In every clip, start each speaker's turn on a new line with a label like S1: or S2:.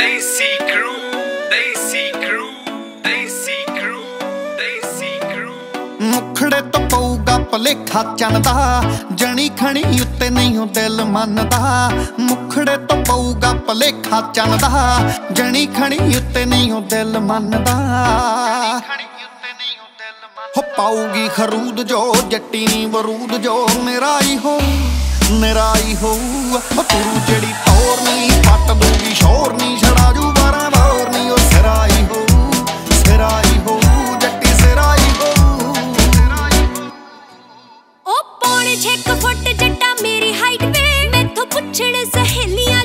S1: Desi crew, Desi crew, Desi crew, Desi crew.
S2: ਮੁਖੜੇ ਤੋਂ ਪਊਗਾ ਭਲੇਖਾ ਚੰਦਾ ਜਣੀ ਖਣੀ ਉੱਤੇ ਨਹੀਂ ਉਹ ਦਿਲ ਮੰਨਦਾ। ਮੁਖੜੇ ਤੋਂ ਪਊਗਾ ਭਲੇਖਾ ਚੰਦਾ ਜਣੀ ਖਣੀ ਉੱਤੇ ਨਹੀਂ ਉਹ ਦਿਲ ਮੰਨਦਾ। ਹੋ ਪਾਉਗੀ ਖਰੂਦ ਜੋ ਜੱਟੀ ਨੀ ਬਰੂਦ ਜੋ ਮੇਰਾ ਹੀ ਹੋ ਮੇਰਾ ਹੀ ਹੋ ਹੋ ਤੂੰ ਜਿਹੜੀ ਟੋਰ ਨੀ ਸ਼ੋਰ ਨੀ, ਛੜਾ ਜੂ ਬਾਰਾਂ ਬੋਰ ਨੀ, ਉਹ ਸਿਰਾ ਹੋ ਸਿਰਾ ਹੋ, ਜੱਟੀ ਸਿਰਾ ਹੋ
S3: ਉਹ ਪੌਣੇ 6 ਫੁੱਟ ਜੱਟਾ ਮੇਰੀ ਹਾਈਟ ਵੇ, ਮੈਥੋਂ ਪੁੱਛਣ ਸਹੇਲੀਆਂ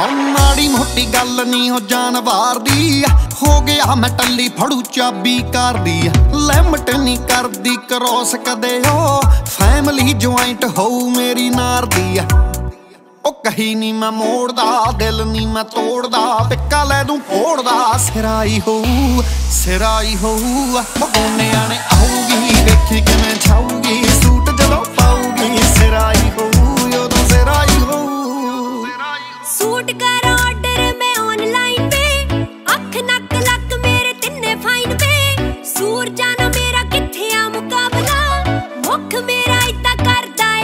S2: ਹੁਣ ਮਾੜੀ ਮੋਟੀ ਗੱਲ ਨਹੀਂ ਹੋ ਜਾਨਵਾਰ ਦੀ ਹੋ ਗਿਆ ਮੈਂ ਟੱਲੀ ਫੜੂ ਚਾਬੀ ਕਰਦੀ ਲਿਮਟ ਨਹੀਂ ਕਰਦੀ ਕ੍ਰੋਸ ਕਦੇ ਉਹ। ਫੈਮਿਲੀ ਜੁਆਇੰਟ ਹੋਊ ਮੇਰੀ ਨਾਰ ਦੀ ਉਹ ਕਹੀ ਨਹੀਂ ਮੈਂ ਮੋੜਦਾ, ਦਿਲ ਨਹੀਂ ਮੈਂ ਤੋੜਦਾ। ਪਿੱਕਾ ਲੈ ਦੂੰ ਫੋੜਦਾ ਸਿਰਾਈ ਹੋਊ ਸਿਰਾਈ ਹੋਊ ਬਗੋਨਿਆਂ ਨੇ ਆਊਗੀ ਦੇਖੀ ਕਿਵੇਂ ਛਾਊਗੀ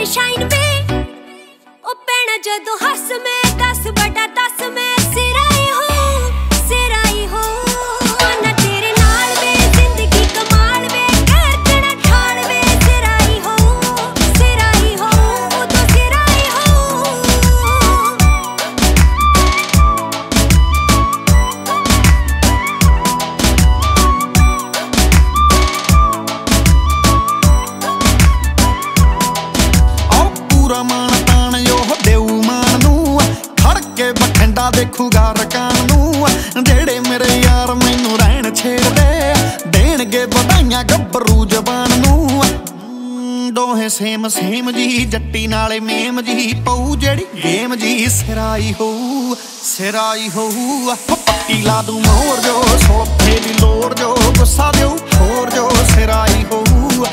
S3: ਸ਼ਾਈਨ ਵੇ। ਉਹ ਪੈਣਾ ਜਦੋਂ ਹੱਸ ਮੈਂ।
S2: ਪੂਰਾ ਮਾਣ ਤਾਣ, ਉਹ ਦੇਊ ਮਾਨ ਨੂੰ। ਖੜ ਕੇ ਬਠਿੰਡਾ ਦੇਖੂਗਾ ਰਕਾਨ ਨੂੰ। ਜਿਹੜੇ ਮੇਰੇ ਯਾਰ ਮੈਨੂੰ ਰਹਿਣ ਛੇੜਦੇ, ਦੇਣਗੇ ਵਧਾਈਆਂ ਗੱਭਰੂ ਜ਼ਬਾਨ ਨੂੰ। ਦੋਹੇ ਸੇਮ ਸੇਮ ਜੀ, ਜੱਟੀ ਨਾਲੇ ਮੇਮ ਜੀ। ਪਊ ਜਿਹੜੀ ਗੇਮ ਜੀ, ਸਿਰਾਈ ਹੋਊ ਸਿਰਾਈ ਹੋਊ। ਪੱਟੀ ਲਾ ਦੂੰ ਮੋਰ ਜੋ ਸੋਥੇ ਦੀ ਲੋੜ ਜੋ, ਗੁੱਸਾ ਦਿਓ, ਹੋਰ ਜੋ, ਸਿਰਾਈ ਹੋਊ।